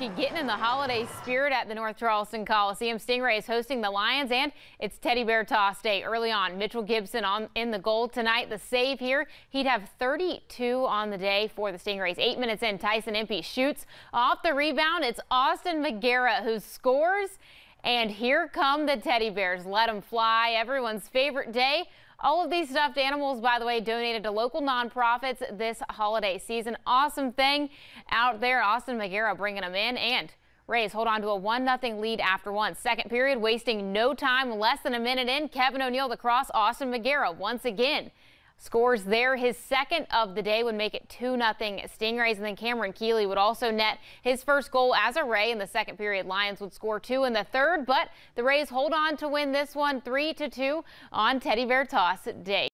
Getting in the holiday spirit at the North Charleston Coliseum. Stingrays hosting the Lions and it's Teddy Bear Toss Day early on. Mitchell Gibson on in the goal tonight. The save here, he'd have 32 on the day for the Stingrays. Eight minutes in, Tyson Empey shoots off the rebound. It's Austin Magera who scores. And here come the teddy bears. Let them fly. Everyone's favorite day. All of these stuffed animals, by the way, donated to local nonprofits this holiday season. Awesome thing out there. Austin Magera bringing them in and Rays hold on to a 1-0 lead after one. Second period, wasting no time, less than a minute in. Kevin O'Neill the cross, Austin Magera once again scores there. His second of the day would make it 2 0 Stingrays. And then Cameron Keeley would also net his first goal as a Ray in the second period. Lions would score two in the third, but the Rays hold on to win this one 3 to 2 on Teddy Bear Toss Day.